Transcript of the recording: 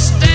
stay.